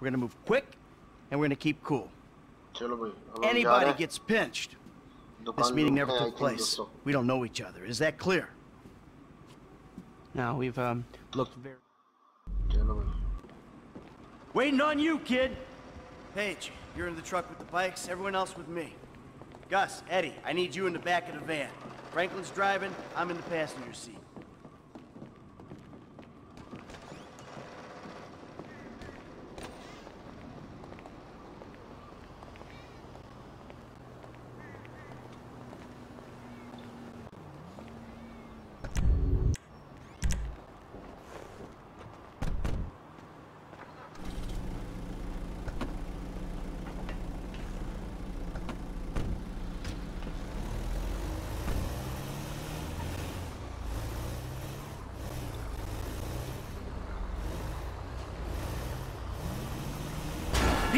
We're going to move quick, and we're going to keep cool. Anybody gets pinched. This meeting never took place. We don't know each other. Is that clear? Now, we've um, looked very... Waiting on you, kid. Paige, you're in the truck with the bikes, everyone else with me. Gus, Eddie, I need you in the back of the van. Franklin's driving, I'm in the passenger seat.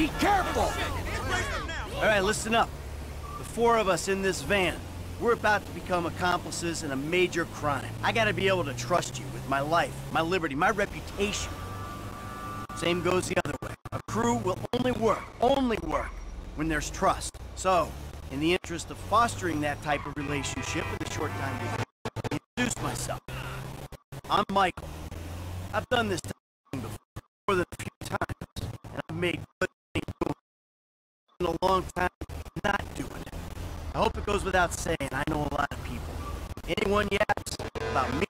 Be careful! All right, listen up. The four of us in this van, we're about to become accomplices in a major crime. I gotta be able to trust you with my life, my liberty, my reputation. Same goes the other way. A crew will only work, only work, when there's trust. So, in the interest of fostering that type of relationship in the short time we introduce myself. I'm Michael. I've done this before more than a few times, and I've made good. In a long time not doing it. I hope it goes without saying I know a lot of people. Anyone yaps about me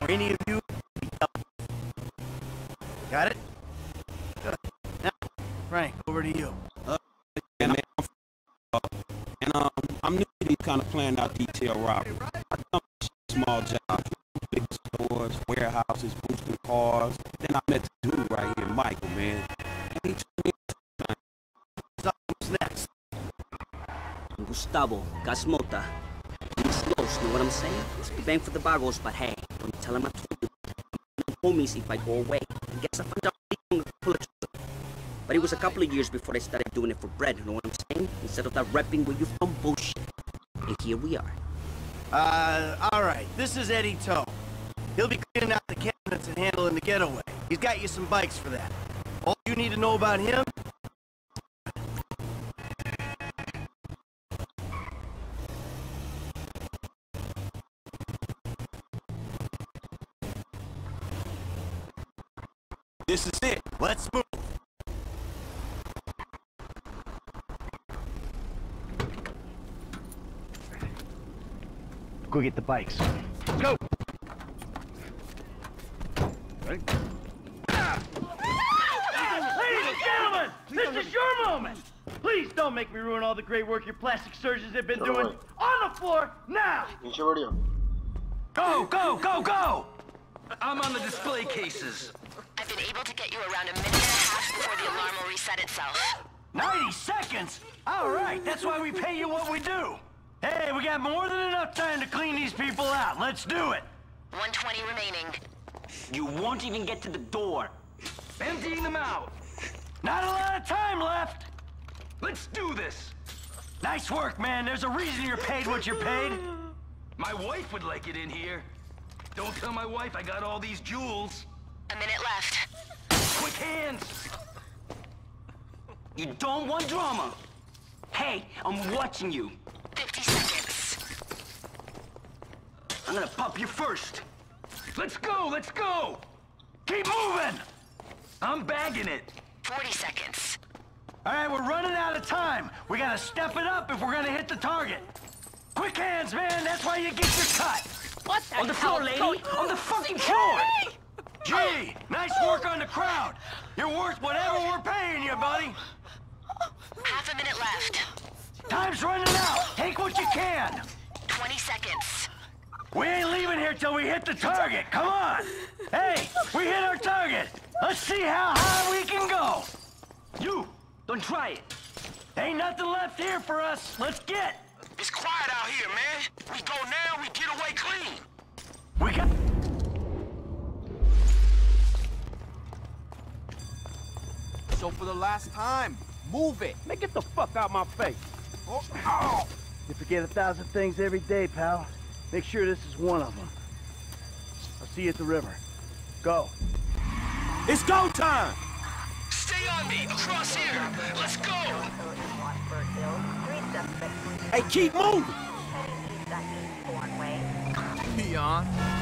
or any of you, be dealt. Got it? Good. Now, Frank, over to you. Yeah, man, I'm up. and um, I'm new to these kind of planned out detail robbery. I've done small jobs, big stores, warehouses, boosting cars. Then I met Gustavo, Gus Mota. He's close, know what I'm saying? The bang for the Vagos, but hey, don't tell him I told you. Homies if I go away. I guess I found out. But it was a couple of years before I started doing it for bread, you know what I'm saying? Instead of that repping where you from bullshit. And here we are. Uh, alright, this is Eddie Toh. He'll be cleaning out the cabinets and handling the getaway. He's got you some bikes for that. All you need to know about him This is it. Let's move. Go get the bikes. Go! Ready? Ah! Ladies and gentlemen, this is your moment! Please don't make me ruin all the great work your plastic surgeons have been doing. On the floor, now! Go, go, go, go! I'm on the display cases. I've been able to get you around a minute and a half before the alarm will reset itself. 90 seconds? All right, that's why we pay you what we do. Hey, we got more than enough time to clean these people out. Let's do it. 120 remaining. You won't even get to the door. Emptying them out. Not a lot of time left. Let's do this. Nice work, man. There's a reason you're paid what you're paid. My wife would like it in here. Don't tell my wife I got all these jewels. A minute left. Quick hands. You don't want drama. Hey, I'm watching you. 50 seconds. I'm gonna pop you first. Let's go, let's go. Keep moving. I'm bagging it. 40 seconds. All right, we're running out of time. We gotta step it up if we're gonna hit the target. Quick hands, man. That's why you get your cut. What the On the floor, lady! On the fucking floor! Gee, nice work on the crowd. You're worth whatever we're paying you, buddy. Half a minute left. Time's running out. Take what you can. 20 seconds. We ain't leaving here till we hit the target. Come on. Hey, we hit our target. Let's see how high we can go. You! Don't try it! Ain't nothing left here for us. Let's get. It's quiet out here, man. We go now, we get away clean. We got. So for the last time, move it. Man, get the fuck out my face. Oh, ow. You forget a thousand things every day, pal. Make sure this is one of them. I'll see you at the river. Go. It's go time. Stay on me! Across here! Let's go! Hey, keep moving! 吗？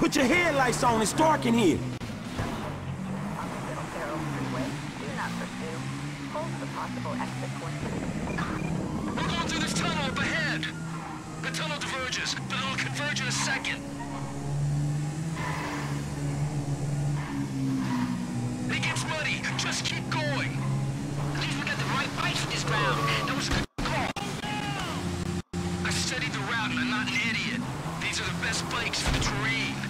Put your headlights on, it's dark in here. We're going through this tunnel ahead! The tunnel diverges, but it'll converge in a second. Just keep going! At least we got the right bike for this. I studied the route and I'm not an idiot. These are the best bikes for the terrain.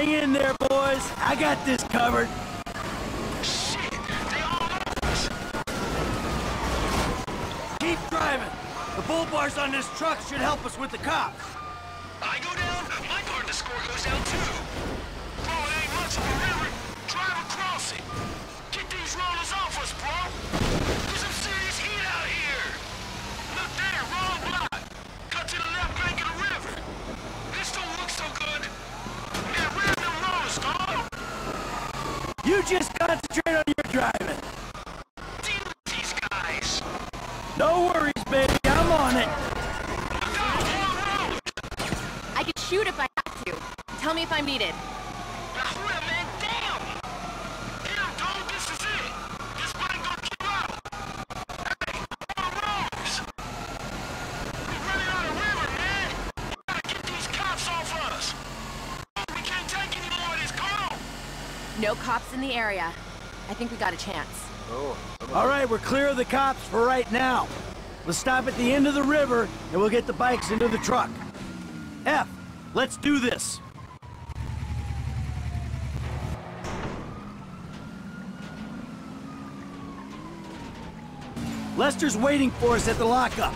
Hang in there, boys. I got this covered. Shit, they all know us. Keep driving. The bull bars on this truck should help us with the cops. I go down, my part of the score goes down too. Bro, it ain't much of a river. Drive across it. Get these rollers off us, bro. There's some serious heat out here. Look there, block. Cut to the left bank of the river. This don't look so good. Man, where are them rollers, dog? You just concentrate on No cops in the area. I think we got a chance. Oh All right, we're clear of the cops for right now. Let's stop at the end of the river, and we'll get the bikes into the truck. F, let's do this. Lester's waiting for us at the lockup.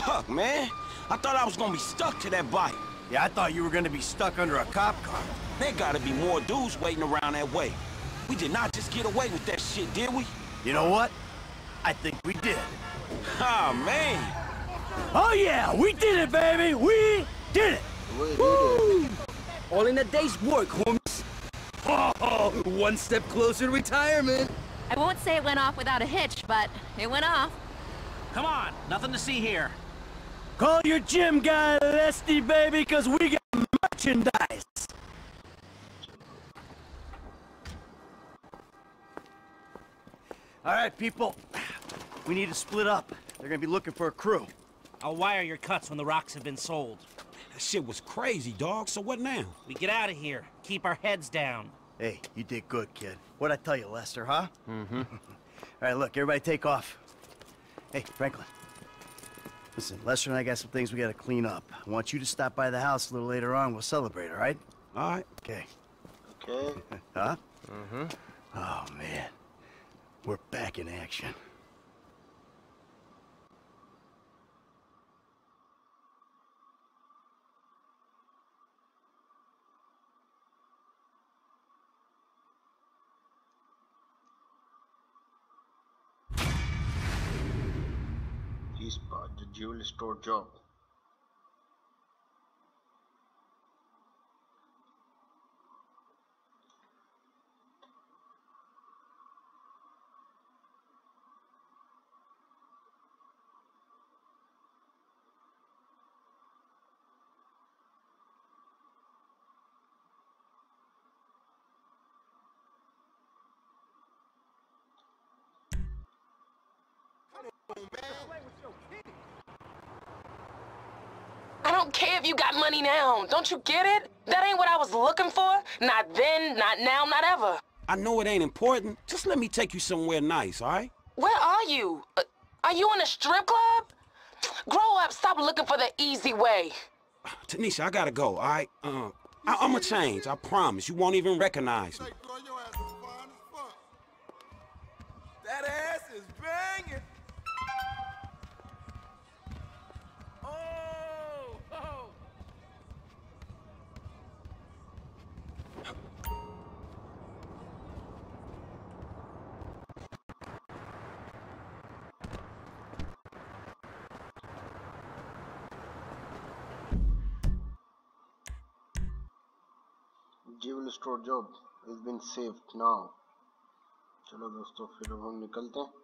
Fuck, man. I thought I was gonna be stuck to that bike. Yeah, I thought you were gonna be stuck under a cop car. There gotta be more dudes waiting around that way. We did not just get away with that shit, did we? You know what? I think we did. Ah, man. Oh yeah, we did it, baby! We did it! वही did it. All in a day's work, homies. Oh, one step closer to retirement. I won't say it went off without a hitch, but it went off. Come on, nothing to see here. Call your gym guy, Lesty, baby, because we got merchandise. All right, people. We need to split up. They're gonna be looking for a crew. I'll wire your cuts when the rocks have been sold. That shit was crazy, dog. So what now? We get out of here. Keep our heads down. Hey, you did good, kid. What'd I tell you, Lester, huh? Mm-hmm. All right, look, everybody take off. Hey, Franklin. Listen, Lester and I got some things we gotta clean up. I want you to stop by the house a little later on. We'll celebrate, all right? All right. Okay. Okay. Huh? Mm-hmm. Oh, man. We're back in action. The jewel store job. I don't care if you got money now. Don't you get it? That ain't what I was looking for. Not then, not now, not ever. I know it ain't important. Just let me take you somewhere nice, all right? Where are you? Uh, are you in a strip club? Grow up, stop looking for the easy way. Tanisha, I gotta go, all right? Uh, I- I'ma change. I promise. You won't even recognize me. That ass is banging. Jeevan store job is been safe now चलो दोस्तों फिर अब हम निकलते हैं।